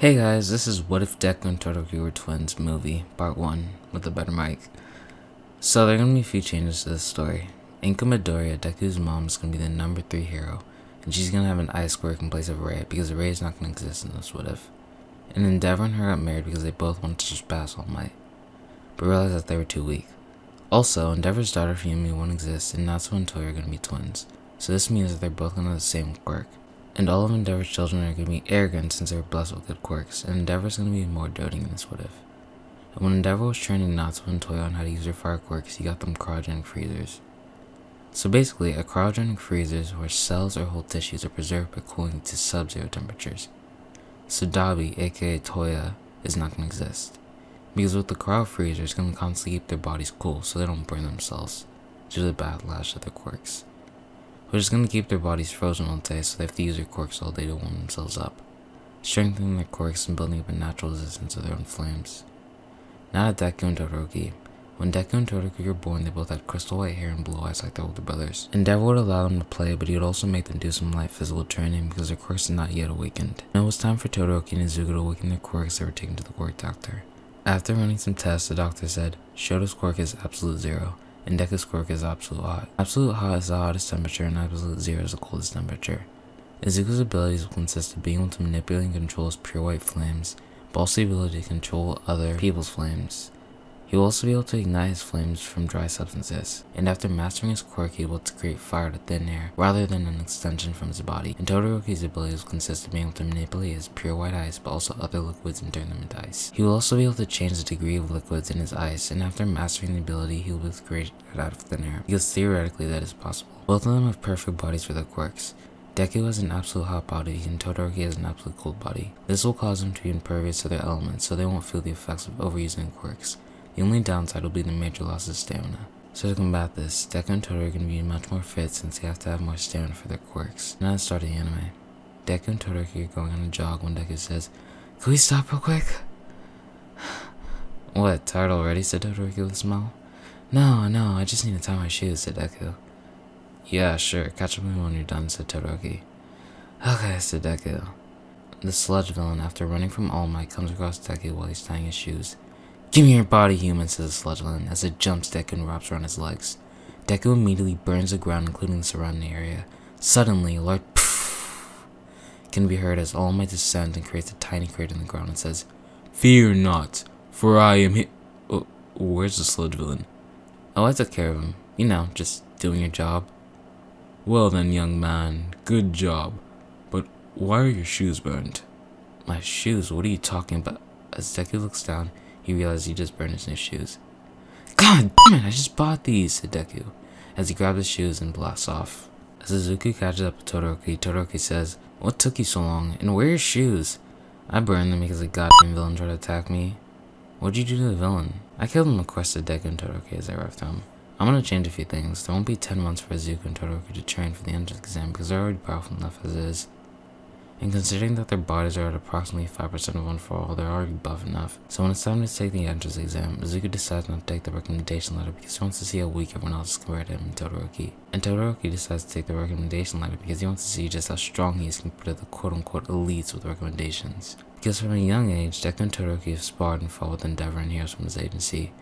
Hey guys, this is What If Deku and Todoroki Were Twins movie, part 1, with a better mic. So there are going to be a few changes to this story. Inko Midoriya, Deku's mom, is going to be the number 3 hero, and she's going to have an ice quirk in place of Ray, because Ray is not going to exist in this What If. And Endeavor and her got married because they both wanted to surpass All Might, but realized that they were too weak. Also, Endeavor's daughter Fumi won't exist, and Natsu and Toya are going to be twins, so this means that they're both going to have the same quirk. And all of Endeavor's children are going to be arrogant since they're blessed with good quirks, and Endeavor's going to be more doting in this what if. And when Endeavor was training Natsu and Toya on how to use their fire quirks, he got them cryogenic freezers. So basically, a cryogenic freezer is where cells or whole tissues are preserved by cooling to sub-zero temperatures. So Dabi, aka Toya, is not going to exist. Because with the cryo freezer, it's going to constantly keep their bodies cool so they don't burn themselves due to the backlash of their quirks. We're just going to keep their bodies frozen all day so they have to use their quirks all day to warm themselves up, strengthening their quirks and building up a natural resistance to their own flames. Now to Deku and Todoroki. When Deku and Todoroki were born, they both had crystal white hair and blue eyes like their older brothers. Endeavor would allow them to play, but he would also make them do some light physical training because their quirks had not yet awakened. Now it was time for Todoroki and Izuku to awaken their quirks they were taken to the quirk doctor. After running some tests, the doctor said, Shoto's quirk is absolute zero, and Deku's quirk is absolute hot. Absolute hot is the hottest temperature, and absolute zero is the coldest temperature. Izuku's abilities will consist of being able to manipulate and control his pure white flames, but also the ability to control other people's flames. He will also be able to ignite his flames from dry substances, and after mastering his quirk, he will to create fire out of thin air, rather than an extension from his body. And Todoroki's abilities consist of being able to manipulate his pure white ice, but also other liquids and turn them into ice. He will also be able to change the degree of liquids in his ice, and after mastering the ability, he will be able to create it out of thin air, because theoretically that is possible. Both of them have perfect bodies for their quirks. Deku has an absolute hot body, and Todoroki has an absolute cold body. This will cause them to be impervious to their elements, so they won't feel the effects of overusing quirks. The only downside will be the major loss of stamina. So to combat this, Deku and Todoroki are going to be much more fit since they have to have more stamina for their quirks. Now let's start the anime. Deku and Todoroki are going on a jog when Deku says, Can we stop real quick? what, tired already? said Todoroki with a smile. No, no, I just need to tie my shoes, said Deku. Yeah, sure, catch up with me when you're done, said Todoroki. Okay, said Deku. The sludge villain, after running from All Might, comes across Deku while he's tying his shoes. Give me your body, human, says villain as it jumps Deku and wraps around his legs. Deku immediately burns the ground, including the surrounding area. Suddenly, a large can be heard as All Might descends and creates a tiny crater in the ground and says, Fear not, for I am here. Oh, where's the sludge villain? Oh, I took care of him. You know, just doing your job. Well then, young man, good job. But why are your shoes burned? My shoes? What are you talking about? As Deku looks down, he realized he just burned his new shoes. God damn it, I just bought these, said Deku, as he grabs his shoes and blasts off. As Izuku catches up with Todoroki, Todoroki says, What took you so long, and where are your shoes? I burned them because a goddamn villain tried to attack me. What'd you do to the villain? I killed him, requested Deku and Todoroki as I arrived home. I'm gonna change a few things. There won't be 10 months for Izuku and Todoroki to train for the entrance exam because they're already powerful enough as is. And considering that their bodies are at approximately 5% of one for all, they're already buff enough. So when it's time to take the entrance exam, Izuku decides not to take the recommendation letter because he wants to see how weak everyone else is compared to him and Todoroki. And Todoroki decides to take the recommendation letter because he wants to see just how strong he is compared to the quote-unquote elites with recommendations. Because from a young age, Deku and Todoroki have sparred and fought with Endeavor and heroes from his agency,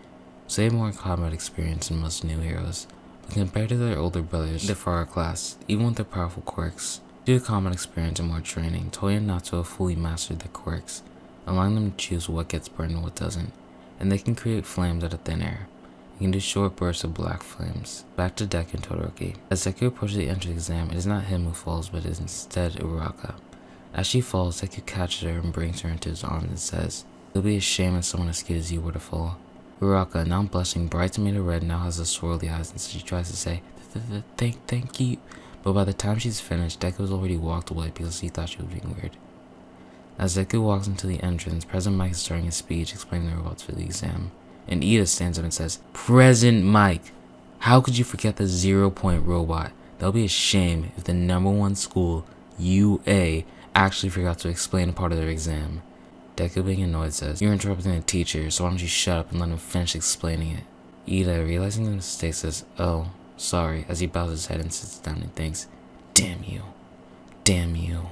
so they have more combat experience than most new heroes. But compared to their older brothers, they're far class, even with their powerful quirks. Due to common experience and more training, Toya and Natsu have fully mastered their quirks, allowing them to choose what gets burned and what doesn't, and they can create flames out of thin air. They can do short bursts of black flames. Back to Deku and Todoroki. As Deku approaches the entrance exam, it is not him who falls, but is instead Uraraka. As she falls, Deku catches her and brings her into his arms and says, It'll be a shame if someone as cute as you were to fall. Uraraka, now blushing bright tomato red, now has a swirly eyes and she tries to say, "Th-th-thank, thank you. But by the time she's finished, Deku has already walked away because he thought she was being weird. As Deku walks into the entrance, Present Mic is starting his speech explaining the results for the exam. And Iida stands up and says, Present Mic, how could you forget the zero point robot? That'll be a shame if the number one school, UA, actually forgot to explain a part of their exam. Deku being annoyed says, You're interrupting the teacher, so why don't you shut up and let him finish explaining it? Iida, realizing the mistake, says, Oh, sorry, as he bows his head and sits down and thinks, Damn you. Damn you.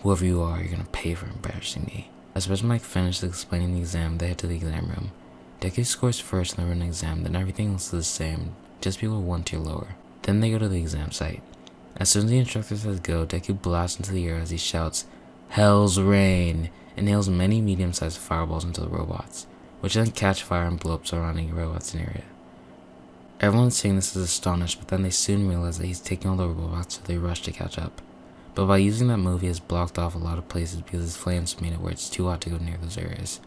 Whoever you are, you're gonna pay for embarrassing me. As Professor Mike finishes explaining the exam, they head to the exam room. Deku scores first in the written exam, then everything else is the same, just people one tier lower. Then they go to the exam site. As soon as the instructor says go, Deku blasts into the air as he shouts, Hell's Rain, and nails many medium-sized fireballs into the robots, which then catch fire and blow up surrounding robots in the area. Everyone seeing this is astonished, but then they soon realize that he's taking all the robots, so they rush to catch up. But by using that move, he has blocked off a lot of places because his flames made it where it's too hot to go near those areas.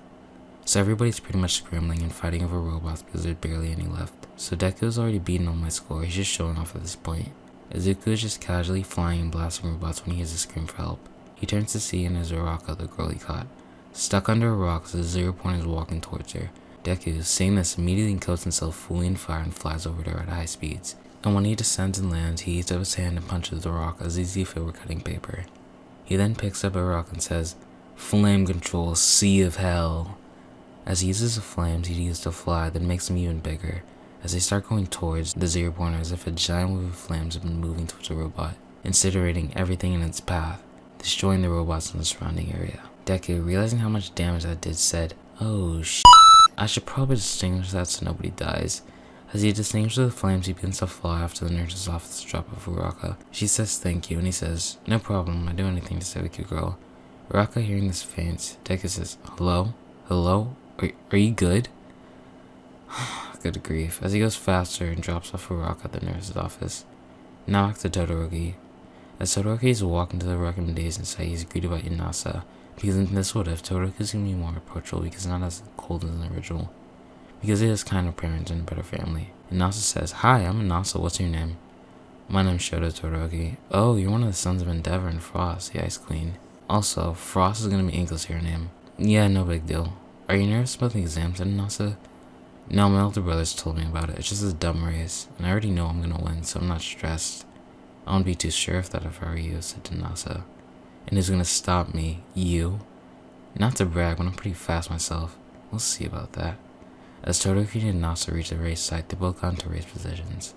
So everybody's pretty much scrambling and fighting over robots because there's barely any left. So Deku's already beaten on my score, he's just showing off at this point. Izuku is just casually flying and blasting robots when he hears a scream for help. He turns to see and is Uraka, the girl he caught. Stuck under a rock the zero point is walking towards her. Deku, seeing this, immediately coats himself fully in fire and flies over there at high speeds. And when he descends and lands, he heats up his hand and punches the rock as easy if it were cutting paper. He then picks up a rock and says, Flame control, sea of hell. As he uses the flames he uses to fly, then makes them even bigger, as they start going towards the zero as if a giant wave of flames had been moving towards the robot, incinerating everything in its path, destroying the robots in the surrounding area. Deku, realizing how much damage that did, said, Oh sh I should probably distinguish that so nobody dies. As he distinguishes the flames, he begins to fly after the nurse's office drop of Uraka. She says thank you, and he says, No problem, I'd do anything to save you, girl. Uraka hearing this faints. Deku says, Hello? Hello? Are, are you good? good grief. As he goes faster and drops off Uraka at the nurse's office. Now back to Todoroki. As Todoroki is walking to the recommendation site, he's greeted by Inasa. Because in this what if, Todoroki is going to be more approachable because not as cold as the original because he has kind of parents and a better family. And Nasa says, Hi, I'm Nasa, what's your name? My name's Shoto Todoroki. Oh, you're one of the sons of Endeavor and Frost, the Ice Queen. Also, Frost is gonna be English your name. Yeah, no big deal. Are you nervous about the exam, said Nasa? No, my older brothers told me about it. It's just a dumb race, and I already know I'm gonna win, so I'm not stressed. I won't be too sure if that if I were you, said Nasa. And is gonna stop me? You? Not to brag, but I'm pretty fast myself. We'll see about that. As Todoroki and Nasa reach the race site, they both got into race positions.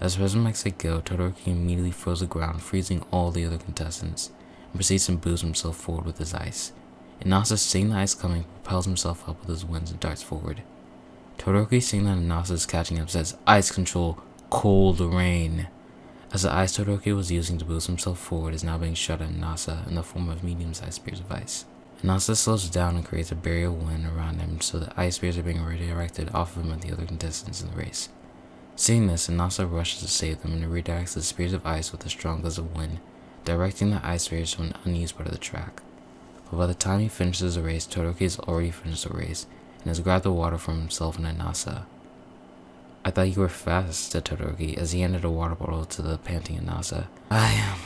As President makes it go, Todoroki immediately froze the ground, freezing all the other contestants, and proceeds to boost himself forward with his ice. And Nasa, seeing the ice coming, propels himself up with his wings and darts forward. Todoroki, seeing that Nasa is catching up, says, Ice control, cold rain. As the ice Todoroki was using to boost himself forward is now being shot at Nasa in the form of medium-sized spears of ice. Nasa slows down and creates a barrier wind around him so the ice spears are being redirected off of him and the other contestants in the race. Seeing this, Nasa rushes to save them and redirects the spears of ice with a strong gust of wind, directing the ice spears to an unused part of the track. But by the time he finishes the race, Todoroki has already finished the race and has grabbed the water from himself and Nasa. I thought you were fast, said Todoroki as he handed a water bottle to the panting Nasa. I am.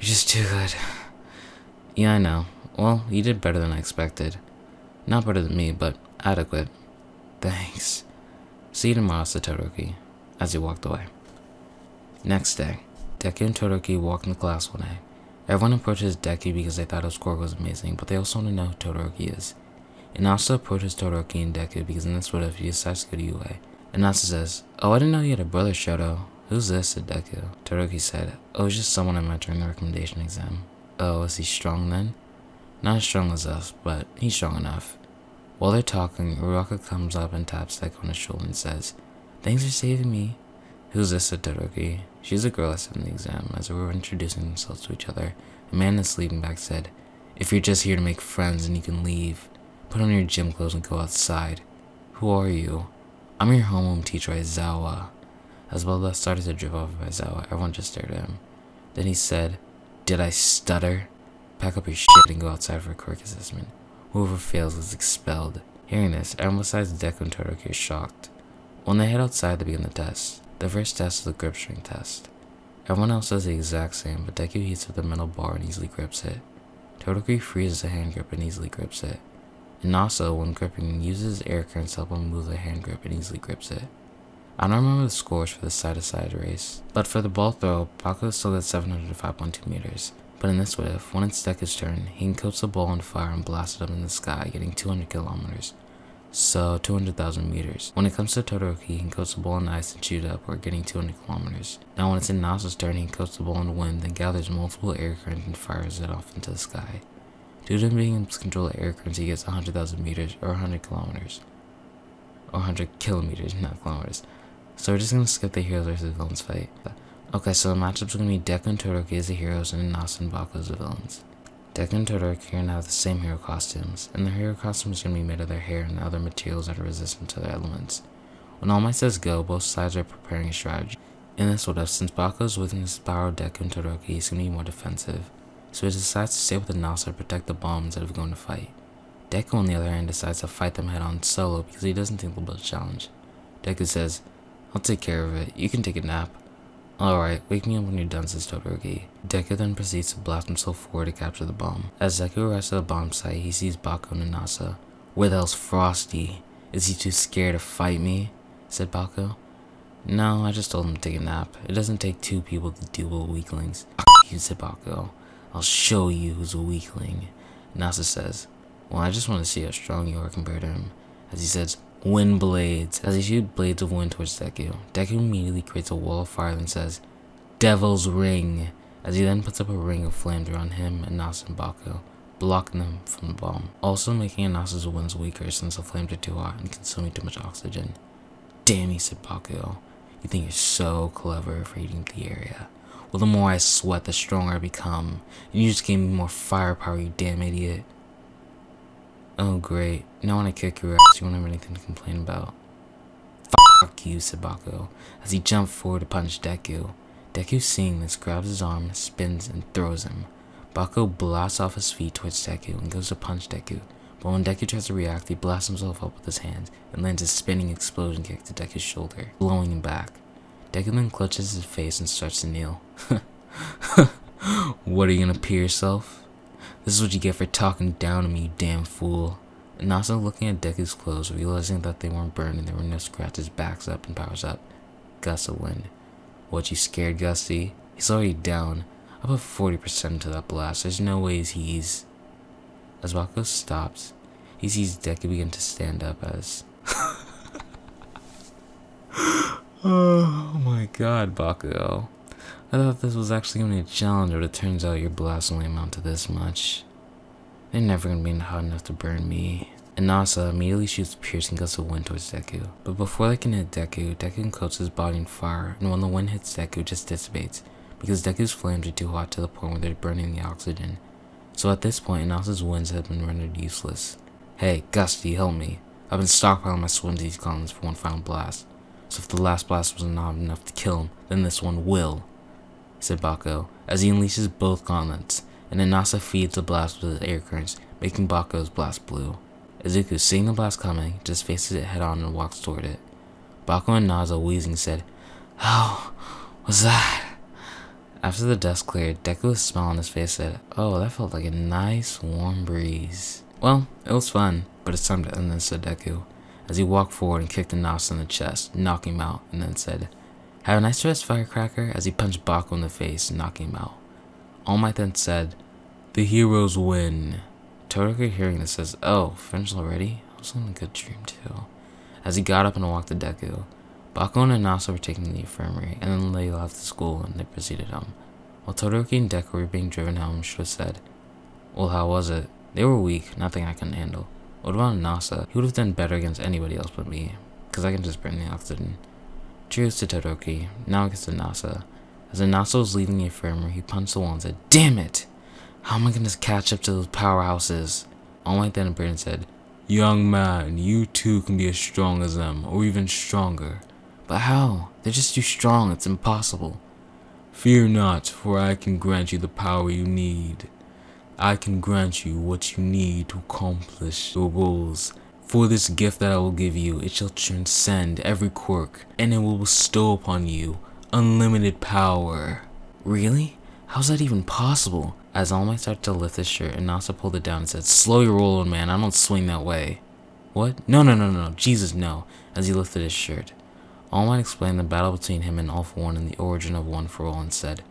You're just too good. Yeah, I know. Well, you did better than I expected. Not better than me, but adequate. Thanks. See you tomorrow, said Todoroki, as he walked away. Next day, Deku and Todoroki walk into class one day. Everyone approaches Deku because they thought his score was amazing, but they also want to know who Todoroki is. Inasa approaches Todoroki and Deku because in this what if he decides to go to UA. Inasa says, Oh, I didn't know you had a brother, Shoto. Who's this? said Deku. Todoroki said, Oh, it's just someone I met during the recommendation exam. Oh, is he strong then? Not as strong as us, but he's strong enough. While they're talking, Uraka comes up and taps Deku on his shoulder and says, Thanks for saving me. Who's this, said Todoroki. She's a girl I said in the exam. As we were introducing themselves to each other, a man in a sleeping bag said, If you're just here to make friends, then you can leave. Put on your gym clothes and go outside. Who are you? I'm your homeroom teacher, Aizawa. As Bella started to drift off of Aizawa, everyone just stared at him. Then he said, Did I stutter? Pack up your shit and go outside for a quick assessment. Whoever fails is expelled. Hearing this, everyone besides Deku and Todoroki is shocked. When they head outside, to begin the test. The first test is the grip string test. Everyone else does the exact same, but Deku heats up the metal bar and easily grips it. Todoroki freezes the hand grip and easily grips it. And also, when gripping, uses air currents to help him move the hand grip and easily grips it. I don't remember the scores for the side-to-side -side race, but for the ball throw, Bakugo still got 705.2 meters. But in this way, when it's Deku's turn, he coats the ball on fire and blasts it up in the sky, getting 200 kilometers. So, 200,000 meters. When it comes to Todoroki, he coats the ball in ice and shoots it or getting 200 kilometers. Now when it's in Nasa's turn, he coats the ball in wind, then gathers multiple air currents and fires it off into the sky. Due to being able to control the air currents, he gets 100,000 meters or 100 kilometers. Or 100 kilometers, not kilometers. So we're just gonna skip the heroes versus villains fight. Okay, so the matchup's gonna be Deku and Todoroki as the heroes and Nasa and Baku as the villains. Deku and Todoroki are gonna have the same hero costumes, and the hero costumes are gonna be made of their hair and other materials that are resistant to their elements. When All Might says go, both sides are preparing a strategy. In this order, since Baku is within his power of Deku and Todoroki, he's gonna be more defensive. So he decides to stay with the Nasa to protect the bomb instead of going to fight. Deku on the other hand decides to fight them head on solo because he doesn't think they'll be a challenge. Deku says, I'll take care of it, you can take a nap. Alright, wake me up when you're done, says Todoroki. Deku then proceeds to blast himself forward to capture the bomb. As Deku arrives at the bomb site, he sees Baku and Nasa. Where the hell's Frosty? Is he too scared to fight me? said Baku. No, I just told him to take a nap. It doesn't take two people to deal with weaklings. you, said Baku. I'll show you who's a weakling. Nasa says, Well, I just want to see how strong you are compared to him. As he says, Wind blades. As he shoots blades of wind towards Deku, Deku immediately creates a wall of fire and says, Devil's Ring. As he then puts up a ring of flames around him and Nasa and Baku, blocking them from the bomb. Also making Nasa's winds weaker since the flames are too hot and consuming too much oxygen. Damn, he said Baku. You think you're so clever for heating the area. Well, the more I sweat, the stronger I become. And you just gave me more firepower, you damn idiot. Oh, great. Now when I kick your ass, you won't have anything to complain about. Fuck you, said Baku, as he jumped forward to punch Deku. Deku, seeing this, grabs his arm, spins, and throws him. Baku blasts off his feet towards Deku and goes to punch Deku, but when Deku tries to react, he blasts himself up with his hands and lands a spinning explosion kick to Deku's shoulder, blowing him back. Deku clutches his face and starts to kneel. what are you gonna pee yourself? This is what you get for talking down to me, you damn fool. And Nasa looking at Deku's clothes, realizing that they weren't burned and there were no scratches, backs up and powers up. Gust of wind. What, you scared, Gusty? He's already down. I put 40% into that blast. There's no way he's... As Baku stops, he sees Deku begin to stand up as... oh my god, Bakugo. I thought this was actually going to be a challenge, but it turns out your blasts only amount to this much. They're never going to be hot enough to burn me. And Nasa immediately shoots a piercing gusts of wind towards Deku. But before they can hit Deku, Deku coats his body in fire, and when the wind hits Deku, it just dissipates, because Deku's flames are too hot to the point where they're burning the oxygen. So at this point, Nasa's winds have been rendered useless. Hey, Gusty, help me. I've been stockpiling my Swimsies guns for one final blast. So if the last blast was not enough to kill him, then this one will, said Bako, as he unleashes both gauntlets, and then Nasa feeds the blast with his air currents, making Bako's blast blue. Izuku, seeing the blast coming, just faces it head on and walks toward it. Bako and Nasa, wheezing, said, oh, How was that? After the dust cleared, Deku with a smile on his face said, Oh, that felt like a nice warm breeze. Well, it was fun, but it's time to end this, said Deku, as he walked forward and kicked Nasa in the chest, knocking him out, and then said, Have a nice rest, Firecracker, as he punched Baku in the face, knocking him out. All Might then said, The heroes win. Todoroki hearing this says, Oh, finished already? I was in a good dream too. As he got up and walked to Deku, Baku and Nasa were taken to the infirmary, and then they left the school and they preceded him. While Todoroki and Deku were being driven home, have said, Well, how was it? They were weak, nothing I can handle. What about Nasa? He would have done better against anybody else but me, because I can just bring the oxygen. Cheers to Todoroki. Now it gets to Nasa. As Nasa was leaving the infirmary, he punched the wall and said, Damn it! How am I gonna catch up to those powerhouses? Only then and said, Young man, you too can be as strong as them, or even stronger. But how? They're just too strong, it's impossible. Fear not, for I can grant you the power you need. I can grant you what you need to accomplish your goals. For this gift that I will give you, it shall transcend every quirk, and it will bestow upon you unlimited power. Really? How's that even possible? As All started to lift his shirt, and Nasa pulled it down and said, Slow your roll, old man, I don't swing that way. What? No, no, no, no, Jesus, no, as he lifted his shirt. All explained the battle between him and All for One and the origin of One for All and said,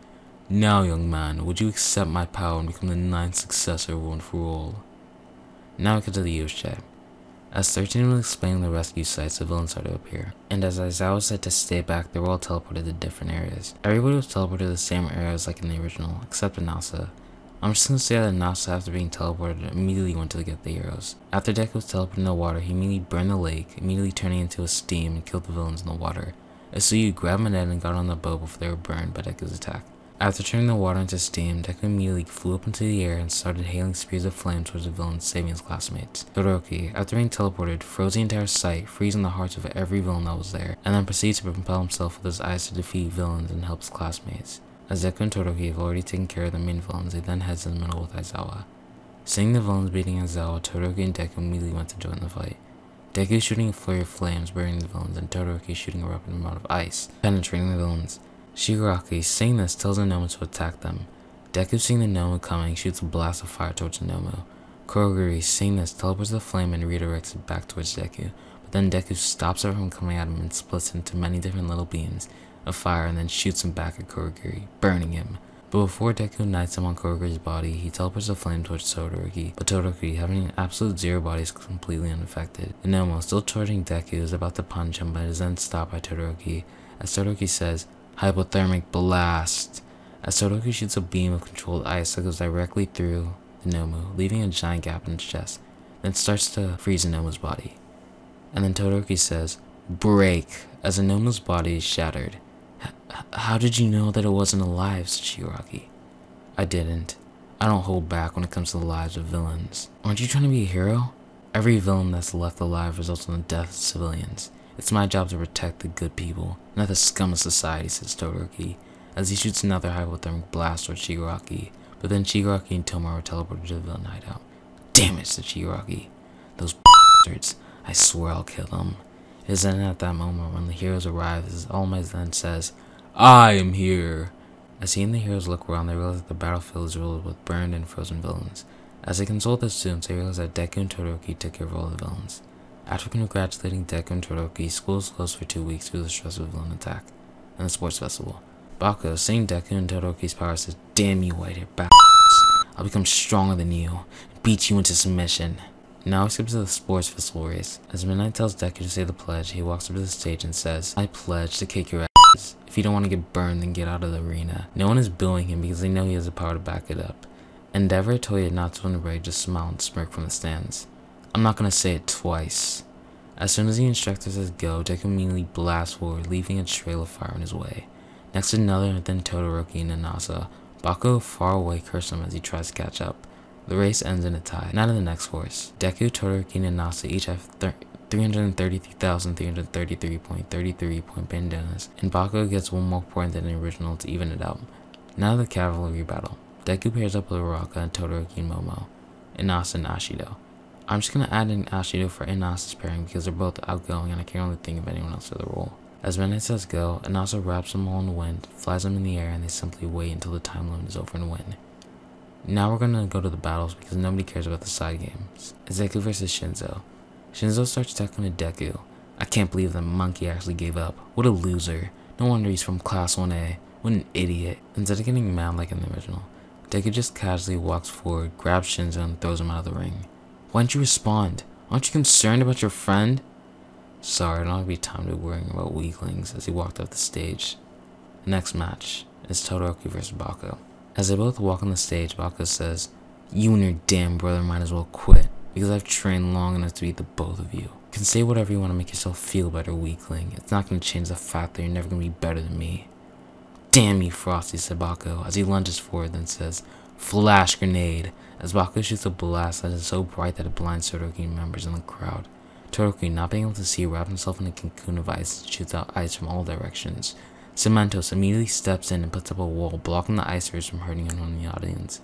Now, young man, would you accept my power and become the ninth successor One for All? Now we to the Yoshite. As 13 was explaining the rescue sites, the villains started to appear, and as Aizawa said to stay back, they were all teleported to different areas. Everybody was teleported to the same areas like in the original, except Nasa, I'm just gonna say that Nasa, after being teleported, immediately went to get the heroes. After Deku was teleported in the water, he immediately burned the lake, immediately turning into a steam and killed the villains in the water. Asuyu grabbed Manet and got on the boat before they were burned by Deku's attack. After turning the water into steam, Deku immediately flew up into the air and started hailing spears of flame towards the villains, saving his classmates. Todoroki, after being teleported, froze the entire site, freezing the hearts of every villain that was there, and then proceeds to propel himself with his eyes to defeat villains and help his classmates. As Deku and Todoroki have already taken care of the main villains, they then head to the middle with Aizawa. Seeing the villains beating Aizawa, Todoroki and Deku immediately went to join the fight. Deku shooting a flurry of flames, burning the villains, and Todoroki shooting a rapid amount of ice, penetrating the villains. Shigaraki, seeing this, tells the Nomu to attack them. Deku, seeing the Nomu coming, shoots a blast of fire towards the Nomu. Kurogiri, seeing this, teleports the flame and redirects it back towards Deku, but then Deku stops it from coming at him and splits it into many different little beams of fire and then shoots him back at Kurogiri, burning him. But before Deku ignites him on Kurogiri's body, he teleports the flame towards Todoroki, but Todoroki, having an absolute zero body, is completely unaffected. The Nomu, still charging Deku, is about to punch him, but is then stopped by Todoroki, as Todoroki says, Hypothermic Blast. As Todoroki shoots a beam of controlled ice that goes directly through the Nomu, leaving a giant gap in its chest, then starts to freeze the Nomu's body. And then Todoroki says, Break, as the Nomu's body is shattered. How did you know that it wasn't alive, said Shigaraki. I didn't. I don't hold back when it comes to the lives of villains. Aren't you trying to be a hero? Every villain that's left alive results in the death of civilians. It's my job to protect the good people, not the scum of society, says Todoroki, as he shoots another hypothermic blast towards Shigaraki, but then Shigaraki and Tomar are teleported to the villain hideout. Damn it, said Shigaraki. Those bastards. I swear I'll kill them. It is then at that moment when the heroes arrive as All Might then says, I am here. As he and the heroes look around, they realize that the battlefield is riddled with burned and frozen villains. As they consult their students, they realize that Deku and Todoroki took care of all the villains. After congratulating Deku and Todoroki, school is closed for two weeks due to the stress of villain attack and the sports festival. Bako, seeing Deku and Todoroki's power, says, Damn you white-haired. I'll become stronger than you and beat you into submission. Now he skips to the sports festival race. As Midnight tells Deku to say the pledge, he walks up to the stage and says, I pledge to kick your ass. If you don't want to get burned, then get out of the arena. No one is booing him because they know he has the power to back it up. Endeavor, Toya, Natsu, and Ray just smile and smirk from the stands. I'm not gonna say it twice. As soon as the instructor says go, Deku immediately blasts forward, leaving a trail of fire in his way. Next to another than Todoroki and Inasa, Bako far away curses him as he tries to catch up. The race ends in a tie. Now to the next horse. Deku, Todoroki, and Inasa each have 333,333.33 point bandanas, and Bako gets one more point than the original to even it out. Now the cavalry battle. Deku pairs up with Uraraka and Todoroki and Momo, Inasa and Ashido. I'm just gonna add in Ashido for Inasa's pairing because they're both outgoing and I can't really think of anyone else for the role. As Midnight says go, Inasa wraps them all in the wind, flies them in the air, and they simply wait until the time limit is over and win. Now we're gonna go to the battles because nobody cares about the side games. Deku versus Shinso. Shinso starts attacking Deku. I can't believe the monkey actually gave up. What a loser. No wonder he's from class 1A. What an idiot. Instead of getting mad like in the original, Deku just casually walks forward, grabs Shinso, and throws him out of the ring. Why don't you respond? Aren't you concerned about your friend? Sorry, I don't have be time to be worrying about weaklings as he walked off the stage. The next match is Todoroki versus Bako. As they both walk on the stage, Bako says, You and your damn brother might as well quit because I've trained long enough to beat the both of you. You can say whatever you want to make yourself feel better, weakling. It's not going to change the fact that you're never going to be better than me. Damn you, Frosty, said Bako, as he lunges forward and says, Flash grenade, as Bako shoots a blast that is so bright that it blinds Todoroki members in the crowd. Todoroki, not being able to see, wraps himself in a cocoon of ice and shoots out ice from all directions. Cementos immediately steps in and puts up a wall, blocking the icers from hurting anyone in the audience.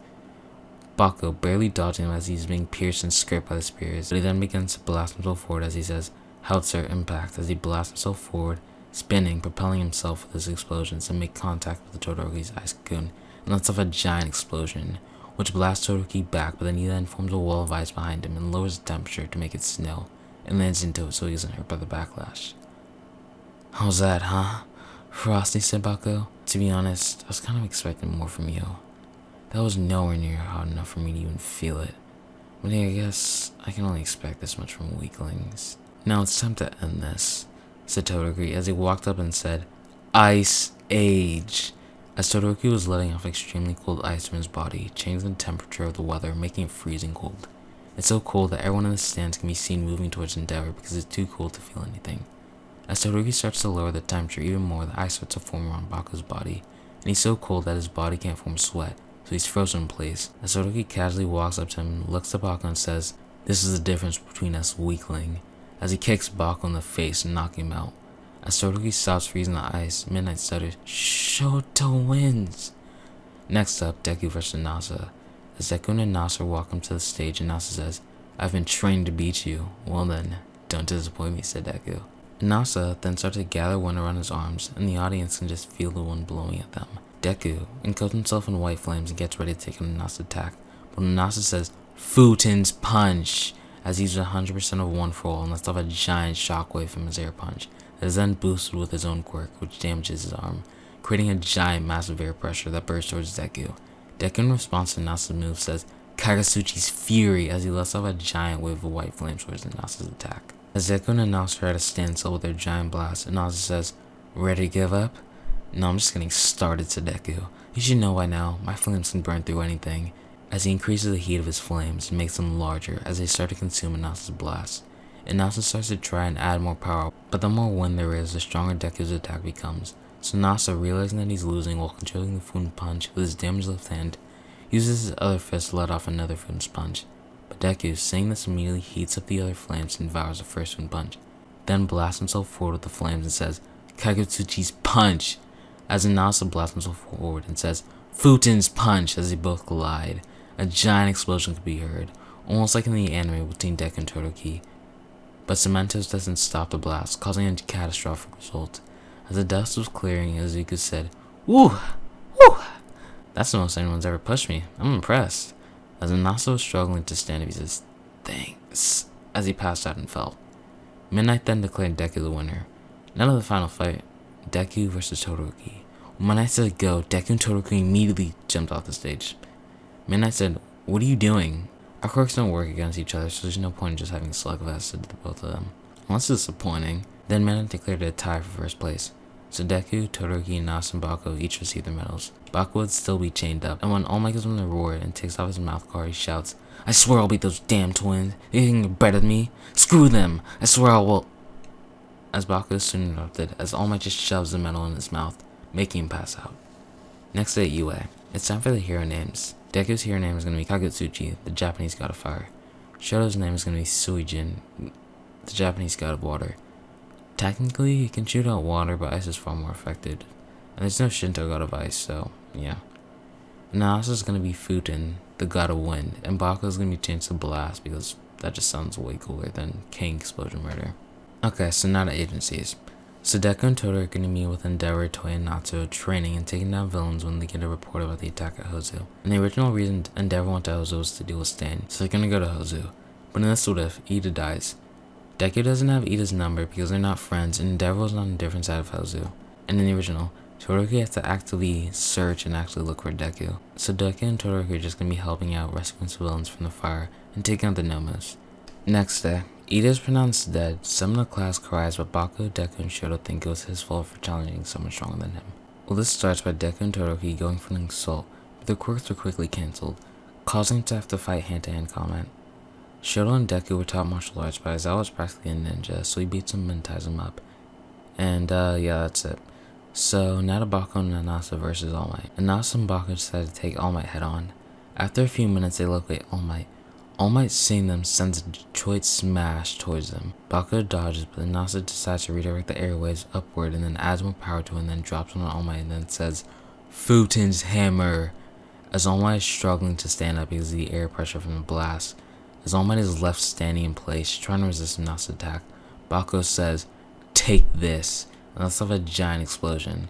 Bako barely dodging him as he is being pierced and scraped by the spears, but he then begins to blast himself forward as he says, Howitzer impact as he blasts himself forward, spinning, propelling himself with his explosions and make contact with the Todoroki's ice cocoon and lets off a giant explosion, which blasts Todoroki back, but then he then forms a wall of ice behind him and lowers the temperature to make it snow, and lands into it so he isn't hurt by the backlash. How's that, huh? Frosty said Bako. To be honest, I was kind of expecting more from you. That was nowhere near hot enough for me to even feel it. But I guess I can only expect this much from weaklings. Now it's time to end this, said Todoroki as he walked up and said, Ice Age. As Todoroki was letting off extremely cold ice from his body, changing the temperature of the weather, making it freezing cold. It's so cold that everyone in the stands can be seen moving towards Endeavor because it's too cold to feel anything. As Todoroki starts to lower the temperature even more, the ice starts to form around Baku's body, and he's so cold that his body can't form sweat, so he's frozen in place. As Todoroki casually walks up to him, looks at Baku and says, This is the difference between us, weakling, as he kicks Baku in the face, knocking him out. As Todoroki stops freezing the ice, Midnight stutters, Shoto wins! Next up, Deku versus Nasa. As Deku and Nasa walk him to the stage, and Nasa says, I've been trained to beat you. Well then, don't disappoint me, said Deku. Nasa then starts to gather wind around his arms, and the audience can just feel the wind blowing at them. Deku encoats himself in white flames and gets ready to take on Nasa's attack, but Nasa says, Futen's punch! As he's 100% of one for all and lets off a giant shockwave from his air punch is then boosted with his own quirk, which damages his arm, creating a giant massive air pressure that bursts towards Deku. Deku, in response to Nasa's move, says Kagutsuchi's Fury as he lets off a giant wave of white flames towards Nasa's attack. As Deku and Nasa are at a standstill with their giant blast, Nasa says, Ready to give up? No, I'm just getting started, said Deku. You should know by now, my flames can burn through anything. As he increases the heat of his flames and makes them larger as they start to consume Nasa's blast. Nasa starts to try and add more power, but the more wind there is, the stronger Deku's attack becomes. So Nasa, realizing that he's losing while controlling the Futen punch with his damaged left hand, uses his other fist to let off another Futen punch. But Deku, seeing this immediately heats up the other flames and devours the first Futen punch, then blasts himself forward with the flames and says, Kagutsuchi's punch! As Nasa blasts himself forward and says, Futen's punch! as they both collide. A giant explosion could be heard, almost like in the anime between Deku and Todoroki. But Cementos doesn't stop the blast, causing a catastrophic result. As the dust was clearing, Izuku said, Woo! Woo! That's the most anyone's ever pushed me. I'm impressed. As Nasa was struggling to stand he says, Thanks, as he passed out and fell. Midnight then declared Deku the winner. None of the final fight, Deku versus Todoroki. When I said go, Deku and Todoroki immediately jumped off the stage. Midnight said, What are you doing? Our quirks don't work against each other, so there's no point in just having slugfest to the both of them. Unless it's disappointing. Then Midnight declared a tie for first place. So Deku, Todoroki, and Nas and Baku each received their medals. Baku would still be chained up, and when All Might gives him the reward and takes off his mouth guard, he shouts, I swear I'll beat those damn twins. They think they're better than me? Screw them! I swear I will. As Baku is soon interrupted, as All Might just shoves the medal in his mouth, making him pass out. Next day at UA, it's time for the hero names. Deku's hero name is going to be Kagutsuchi, the Japanese god of fire. Shoto's name is going to be Suijin, the Japanese god of water. Technically, he can shoot out water, but ice is far more effective. And there's no Shinto god of ice, so yeah. is going to be Futen, the god of wind, and Baku is going to be changed to Blast because that just sounds way cooler than King Explosion Murder. Okay, so now the agencies. So Deku and Todo are going to meet with Endeavor, Toei, and Natsu training and taking down villains when they get a report about the attack at Hosu. And the original reason Endeavor went to Hosu was to deal with Stain, so they're going to go to Hosu. But in this what if, Iida dies. Deku doesn't have Iida's number because they're not friends, and Endeavor was on a different side of Hosu. And in the original, Todoroki has to actively search and actually look for Deku. So Deku and Todoroki are just going to be helping out rescuing civilians from the fire and taking out the Nomus. Next day, Iida is pronounced dead. Some of the class cries, but Baku, Deku, and Shoto think it was his fault for challenging someone stronger than him. Well, this starts by Deku and Todoroki going for an assault, but their quirks were quickly cancelled, causing them to have to fight hand-to-hand -hand combat. Shoto and Deku were taught martial arts by Aizawa was practically a ninja, so he beats him and ties him up. And, uh, yeah, that's it. So, now Baku and Anasa versus All Might. Anasa and Baku decide to take All Might head on. After a few minutes, they locate All Might. All Might seeing them sends a Detroit smash towards them. Baku dodges, but Anasa decides to redirect the airwaves upward and then adds more power to it and then drops on All Might and then says, Futen's hammer! As All Might is struggling to stand up because of the air pressure from the blast, as All Might is left standing in place, trying to resist Nasa's attack, Baku says, Take this, and lets off a giant explosion,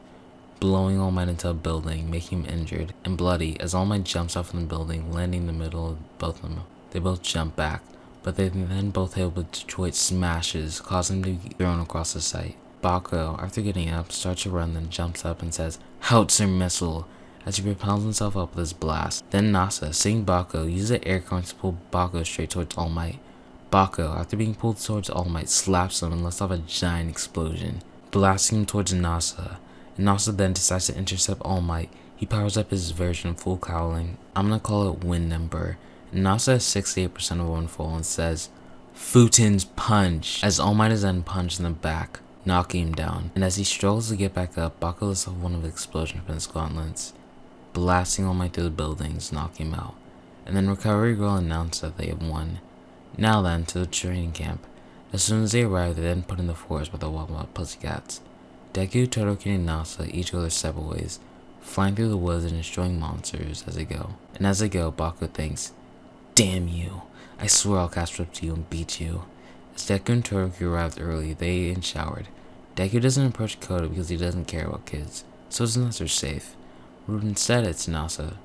blowing All Might into a building, making him injured and bloody as All Might jumps off from the building, landing in the middle of both of them. They both jump back, but they then both hit with Detroit smashes, causing them to be thrown across the site. Baku, after getting up, starts to run, then jumps up and says, Howitzer missile, as he propels himself up with his blast. Then Nasa, seeing Baku, uses the air current to pull Baku straight towards All Might. Baku, after being pulled towards All Might, slaps him and lets off a giant explosion, blasting him towards Nasa. and Nasa then decides to intercept All Might. He powers up his version of Full Cowling. I'm gonna call it Wind Ember. Nasa has 68% of Windfall and says, Futen's punch, as All Might is then punched in the back, knocking him down. And as he struggles to get back up, Bakugo lets off one of the explosion from his gauntlets, blasting All Might through the buildings, knocking him out. And then Recovery Girl announced that they have won. Now then, to the training camp. As soon as they arrive, they then put in the forest with the Wawa Pussycats. Deku, Todoroki, and Nasa each go their separate ways, flying through the woods and destroying monsters as they go. And as they go, Bakugo thinks, Damn you! I swear I'll catch up to you and beat you. As Deku and Todoroki arrived early, they ate and showered. Deku doesn't approach Kota because he doesn't care about kids, so his nuts are safe. But instead, it's Nasa.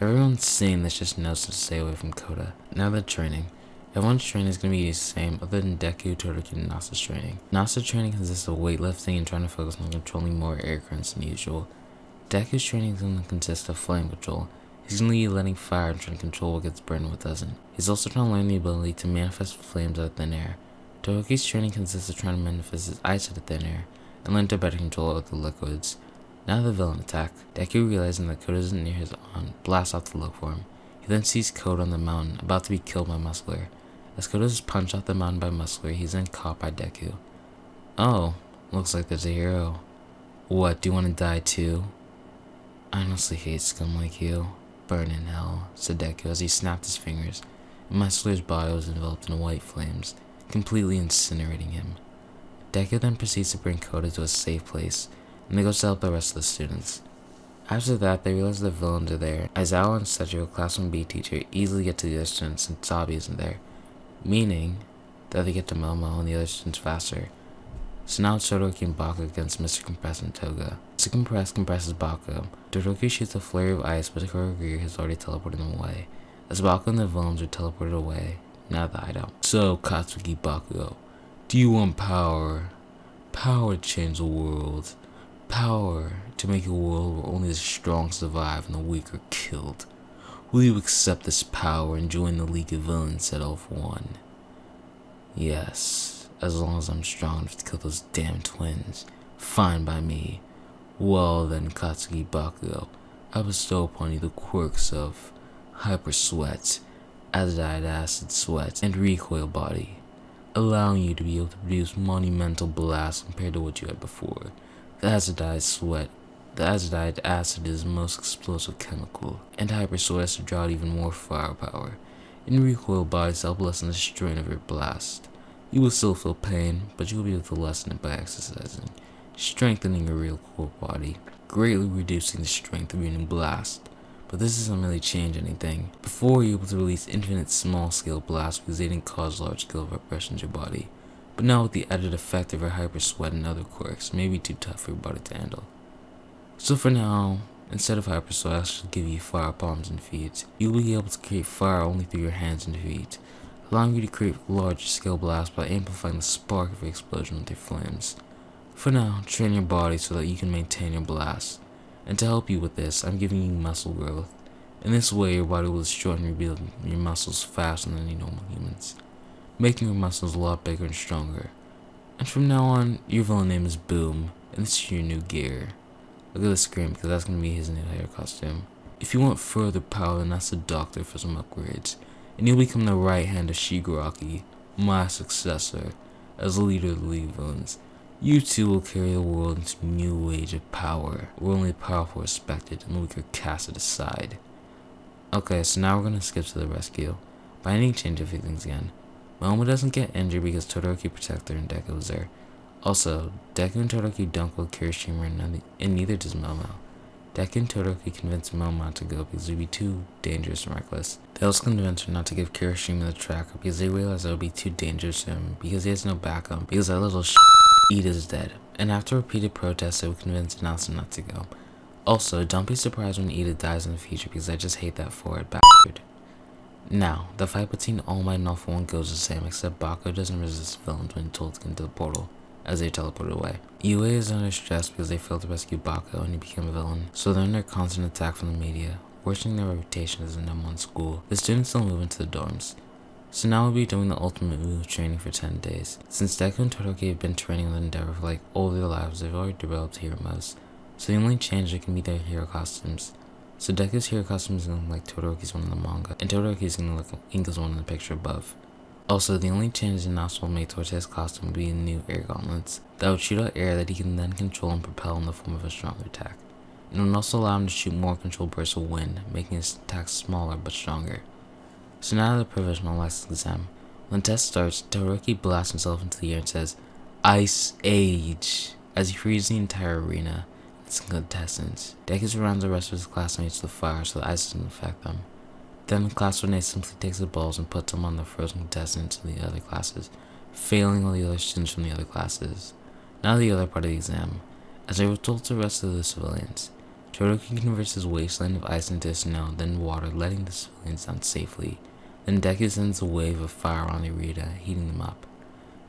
Everyone's seeing this just knows to stay away from Kota. Now they're training. Everyone's training is going to be the same other than Deku, Todoroki, and Nasa's training. Nasa's training consists of weightlifting and trying to focus on controlling more air currents than usual. Deku's training is going to consist of flame control. He's only letting fire and trying to control what gets burned and what doesn't. He's also trying to learn the ability to manifest flames out of thin air. Todoroki's training consists of trying to manifest his ice out of thin air and learn to better control other liquids. Now the villain attack. Deku realizing that Kota isn't near his aunt, blasts off to look for him. He then sees Kota on the mountain, about to be killed by Muscular. As Kota is punched off the mountain by Muscular, he's then caught by Deku. Oh, looks like there's a hero. What, do you want to die too? I honestly hate scum like you. Burn in hell, said Deku as he snapped his fingers, and body was enveloped in white flames, completely incinerating him. Deku then proceeds to bring Kota to a safe place, and they go to help the rest of the students. After that, they realize the villains are there. Aizawa and Sejiro, class 1B teacher, easily get to the other students since Dabi isn't there meaning that they get to Momo and the other students faster. So now Todoroki and Bakugo against Mr. Compress and Toga. Mr. Compress compresses Bakugo. Todoroki shoots a flare of ice, but Kurogiri has already teleported them away. As Bakugo and the villains are teleported away, now the hideout. So, Katsuki Bakugo, do you want power? Power to change the world. Power to make a world where only the strong survive and the weak are killed. Will you accept this power and join the League of Villains said All for One? Yes, as long as I'm strong enough to kill those damn twins. Fine by me. Well then, Katsuki Bakugo, I bestow upon you the quirks of Hyper Sweat, Azadite Acid Sweat, and Recoil Body, allowing you to be able to produce monumental blasts compared to what you had before. The Azadite Sweat the azadite acid is the most explosive chemical, and hypersword has to draw out even more firepower. In recoil bodies help lessen the strain of your blast. You will still feel pain, but you will be able to lessen it by exercising, strengthening your real core body, greatly reducing the strength of your new blast. But this doesn't really change anything. Before, you were able to release infinite small-scale blasts because they didn't cause large-scale repression to your body. But now with the added effect of your hyper sweat and other quirks, may be too tough for your body to handle. So for now, instead of hyper I should give you fire palms and feet. You'll be able to create fire only through your hands and feet, allowing you to create large scale blasts by amplifying the spark of your explosion with your flames. For now, train your body so that you can maintain your blast. And to help you with this, I'm giving you muscle growth. In this way, your body will destroy and rebuild your muscles faster than any normal humans, making your muscles a lot bigger and stronger. And from now on, your villain name is Boom, and this is your new gear. Look at the screen because that's going to be his new hair costume. If you want further power, then ask the doctor for some upgrades. And you'll become the right hand of Shigaraki, my successor, as leader of the League Villains. You two will carry the world into a new age of power, where only powerful are respected and the weak are casted aside. Okay, so now we're going to skip to the rescue. Need to change few things again. Momo doesn't get injured because Todoroki Protector and Deku was there. Also, Deku and Todoroki don't go Kirishima and, and neither does Momo. Deku and Todoroki convince Momo to go because it would be too dangerous and reckless. They also convince her not to give Kirishima the tracker because they realize it would be too dangerous to him because he has no backup because that little sh Iida is dead. And after repeated protests, they would convince Nelson not to go. Also, don't be surprised when Iida dies in the future because I just hate that for it, bastard. Now, the fight between All Might and All For One goes the same except Bakugo doesn't resist villains when told to into the portal as they teleport away. UA is under stress because they failed to rescue Bakugo and he became a villain, so they're under constant attack from the media, worsening their reputation as the number one school. The students still move into the dorms. So now we'll be doing the ultimate move training for 10 days. Since Deku and Todoroki have been training with Endeavor for like all their lives, they've already developed hero moves. so the only change that can be their hero costumes. So Deku's hero costume is gonna look like Todoroki's one in the manga, and Todoroki's gonna look like Inko's one in the picture above. Also, the only change in Nasu will make towards his costume will be new air gauntlets that would shoot out air that he can then control and propel in the form of a stronger attack. It would also allow him to shoot more controlled bursts of wind, making his attacks smaller but stronger. So now the provisional license exam. When the test starts, Todoroki blasts himself into the air and says, Ice Age, as he frees the entire arena. It's contestants. Deku surrounds the rest of his classmates with the fire so the ice doesn't affect them. Then the class coordinator simply takes the balls and puts them on the frozen contestants in the other classes, failing all the other students from the other classes. Now the other part of the exam. As a result to the rest of the civilians, Todoroki converts his wasteland of ice into snow, then water, letting the civilians down safely. Then Deku sends a wave of fire on the arena, heating them up.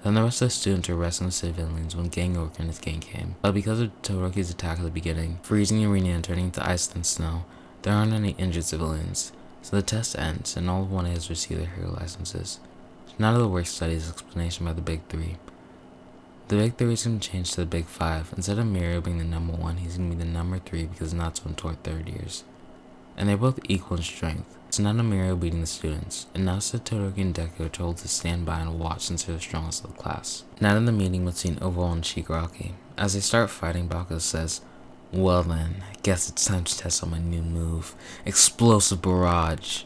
Then the rest of the students are resting the civilians when Gang and his gang came. But because of Todoroki's attack at the beginning, freezing the arena and turning into ice and snow, there aren't any injured civilians. So the test ends, and all of 1As receive their hero licenses. None of the work studies explanation by the Big Three. The Big Three is going to change to the Big Five. Instead of Mirio being the number one, he's going to be the number three because Natsu and toward third years. And they're both equal in strength. It's not a Mirio beating the students, and Nasa, Todoroki, and Deku are told to stand by and watch since they're the strongest of the class. Now in the meeting between Overhaul and Shigaraki. As they start fighting, Bakugo says, well then, I guess it's time to test out my new move, Explosive Barrage.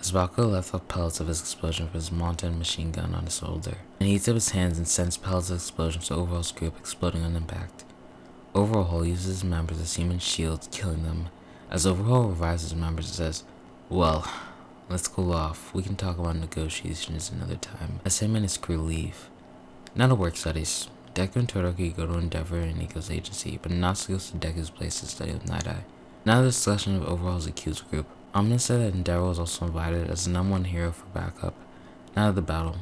As Bakugo lets off pellets of his explosion from his mounted machine gun on his shoulder, and heats up his hands and sends pellets of explosion to Overhaul's group exploding on impact. Overhaul uses his members as human shields, killing them. As Overhaul revives his members and says, Well, let's cool off. We can talk about negotiations another time. As him and his crew leave. Now to work studies. Deku and Todoroki go to Endeavor and Inko's agency, but Natsu goes to Deku's place to study with Night. Now the discussion of Overhaul's accused group. I'm gonna say that Endeavor was also invited as the number one hero for backup. Now the battle.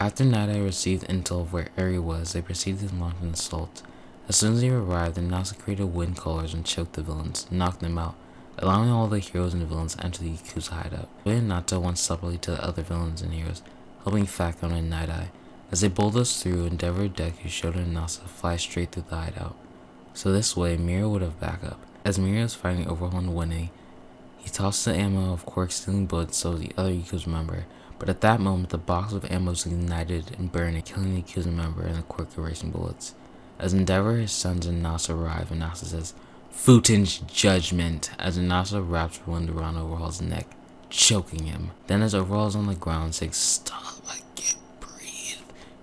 After Night received intel of where Eri was, they proceeded to launch an assault. As soon as they arrived, the Natsu created wind colors and choked the villains, knocked them out, allowing all the heroes and villains to enter the Yakuza hideout. Toya and Nato went separately to the other villains and heroes, helping Falcon and Night. As they bulldozed through, Endeavor Deku Shoto and Nasa fly straight through the hideout. So this way, Mirio would have backup. As Mirio is fighting Overhaul and winning, he tossed the ammo of Quirk stealing bullets so the other Yakuza member, but at that moment the box of ammo is ignited and burning, killing the Yakuza member and the Quirk erasing bullets. As Endeavor, his sons, and Nasa arrive, and Nasa says, Futen's judgment, as Nasa wraps one around Overhaul's neck, choking him. Then as Overhaul's on the ground, saying, Stop, I can't.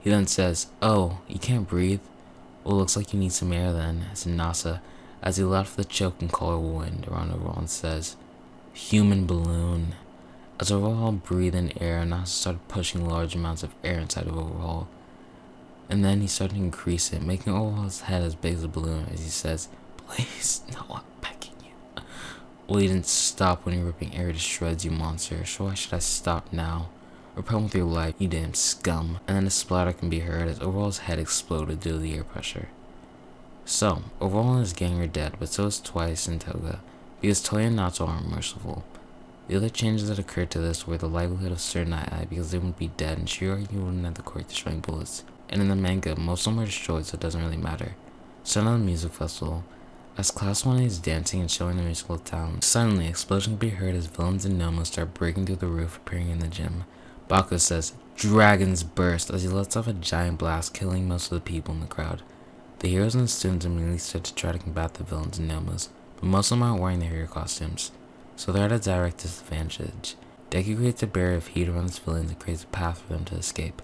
He then says, Oh, you can't breathe? Well, looks like you need some air then, as Nasa, as he left the choking color wind around and says, Human balloon. As Overhaul breathed in Eri, Nasa started pushing large amounts of air inside of Overhaul. And then he started to increase it, making Overhaul's head as big as a balloon as he says, Please, no, I'm begging you. Well, you didn't stop when you're ripping air to shreds, you monster, so why should I stop now? Repel with your life, you damn scum. And then a splatter can be heard as Overhaul's head exploded due to the air pressure. So, Overhaul and his gang are dead, but so is Twice and Toga, because Toya and Natsu aren't merciful. The other changes that occurred to this were the livelihood of Night Eye because they wouldn't be dead and Shigaraki wouldn't have the quirk destroying bullets. And in the manga, most of them are destroyed so it doesn't really matter. So now the music festival. As Class 1 is dancing and showing the musical town, suddenly explosion can be heard as villains and Nomus start breaking through the roof appearing in the gym. Bakugo says, Dragons burst as he lets off a giant blast killing most of the people in the crowd. The heroes and students immediately start to try to combat the villains and Nomus, but most of them aren't wearing their hero costumes, so they're at a direct disadvantage. Deku creates a barrier of heat around the civilians and creates a path for them to escape.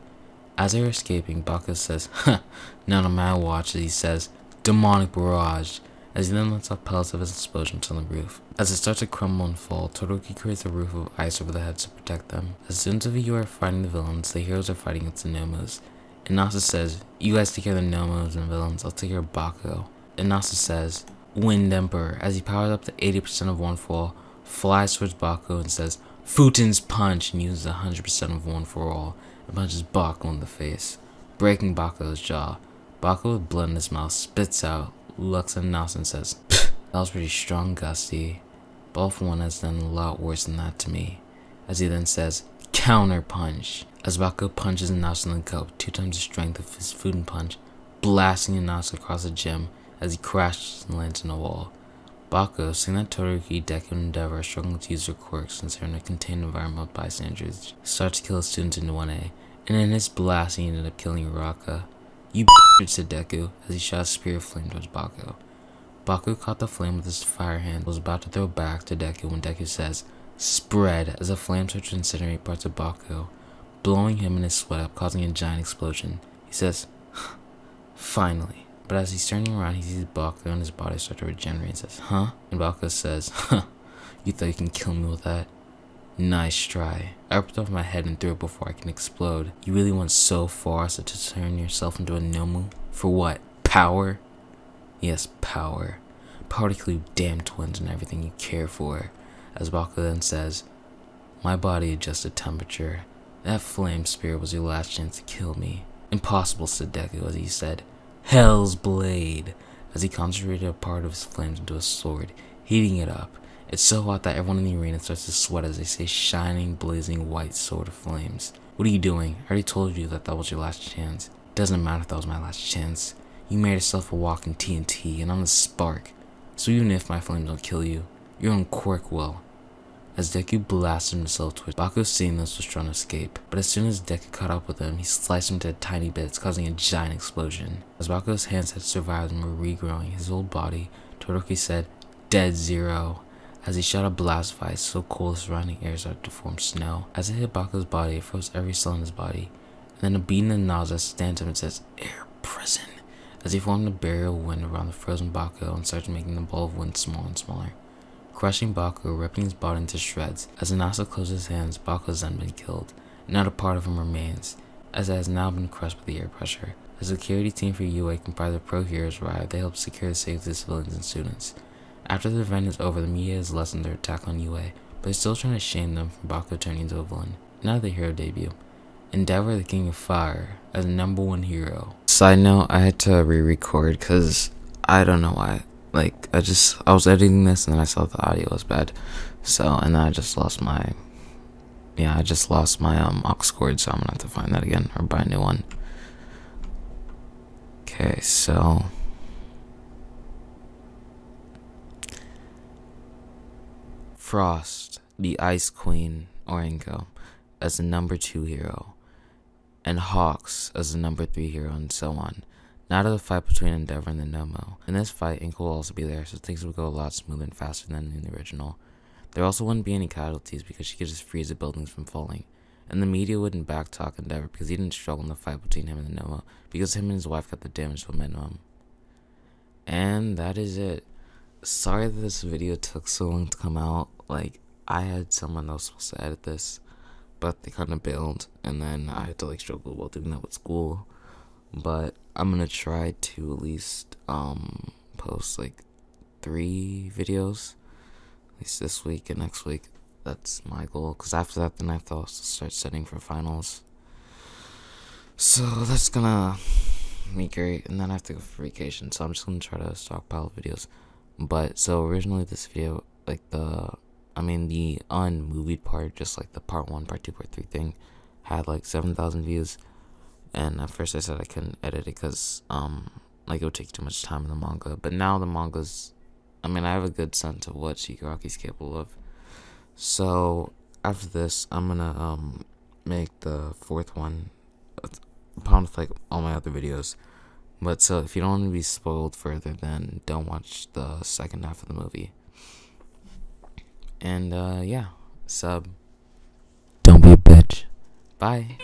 As they are escaping, Bakugo says, Huh, none of my watch, as he says, Demonic Barrage, as he then lets off pellets of his explosions on the roof. As it starts to crumble and fall, Todoroki creates a roof of ice over their heads to protect them. As soon as the you are fighting the villains, the heroes are fighting against the Nomus. And Nasa says, You guys take care of the Nomus and villains, I'll take care of Bakugo. And Nasa says, Wind Emperor, as he powers up to 80% of one fall, flies towards Bakugo and says, Futen's punch, and uses 100% of one for all, and punches Bakugo in the face, breaking Bakugo's jaw. Bakugo with blood in his mouth spits out, looks at Nasa and says, That was pretty strong, Gusty. Both one has done a lot worse than that to me. As he then says, Counter punch. As Bakugo punches Nasa in the gut, two times the strength of his food and punch, blasting Nasa across the gym as he crashes and lands in a wall. Bakugo, seeing that Todoroki, Deku, and Endeavor are struggling to use their quirks since they're in a contained environment with bystanders, starts to kill his students into 1A, and in his blast he ended up killing Uraraka. You said Deku, as he shot a spear of flame towards Baku. Baku caught the flame with his fire hand and was about to throw back to Deku when Deku says, Spread, as the flames starts to incinerate parts of Baku, blowing him and his sweat up, causing a giant explosion. He says, Finally. But as he's turning around, he sees Baku and his body start to regenerate and says, Huh? And Baku says, Huh, you thought you can kill me with that? Nice try. I ripped off my head and threw it before I can explode. You really went so far as to turn yourself into a Nomu? For what? Power? Yes, power. Power to kill you damn twins and everything you care for. As Bakugo then says, My body adjusted temperature. That flame spirit was your last chance to kill me. Impossible, said Deku as he said, Hell's Blade, as he concentrated a part of his flames into a sword, heating it up. It's so hot that everyone in the arena starts to sweat as they say shining, blazing white sword of flames. What are you doing? I already told you that that was your last chance. Doesn't matter if that was my last chance. You made yourself a walking TNT, and I'm the spark. So even if my flames don't kill you, your own quirk will. As Deku blasted himself towards Baku seeing this was trying to escape, but as soon as Deku caught up with him, he sliced him into tiny bits, causing a giant explosion. As Bakugo's hands had survived and were regrowing his whole body, Todoroki said, Dead Zero. As he shot a blast of ice so cold the surrounding air started to form snow. As it hit Bakugo's body, it froze every cell in his body. And then a beam of nausea stands up and says, Air prison as he formed a barrier of wind around the frozen Bakugo and started making the ball of wind smaller and smaller, crushing Bakugo, ripping his body into shreds. As Inasa closed his hands, Bakugo has then been killed. Not a part of him remains, as it has now been crushed by the air pressure. The security team for UA comprised of pro heroes arrived. They help secure the safety of civilians and students. After the event is over, the media has lessened their attack on UA, but they're still trying to shame them for Baku turning into a villain. Now the hero debut. Endeavor the King of Fire as number one hero. Side note, I had to re-record because I don't know why. Like, I just, I was editing this and then I saw the audio was bad. So, and then I just lost my, yeah, I just lost my um aux cord, so I'm gonna have to find that again or buy a new one. Okay, so. Frost, the Ice Queen, Orenko, as the number two hero and Hawks as the number 3 hero and so on. Now to the fight between Endeavor and the Nomu. In this fight, Inko will also be there, so things will go a lot smoother and faster than in the original. There also wouldn't be any casualties because she could just freeze the buildings from falling. And the media wouldn't backtalk Endeavor because he didn't struggle in the fight between him and the Nomu because him and his wife got the damage to a minimum. And that is it. Sorry that this video took so long to come out. Like, I had someone else supposed to edit this but they kind of bailed, and then I had to like struggle while doing that with school. But I'm gonna try to at least um post like three videos, at least this week and next week. That's my goal. Cause after that, then I have to also start setting for finals. So that's gonna be great, and then I have to go for vacation. So I'm just gonna try to stockpile videos. But so originally this video, like the I mean, the unmovied part, just like the part one, part two, part three thing, had like 7,000 views. And at first I said I couldn't edit it because, um, like it would take too much time in the manga. But now the manga's, I mean, I have a good sense of what Shigaraki's capable of. So after this, I'm gonna, um, make the fourth one upon with like all my other videos. But so if you don't want to be spoiled further, then don't watch the second half of the movie. And uh, yeah, sub. Don't be a bitch. Bye.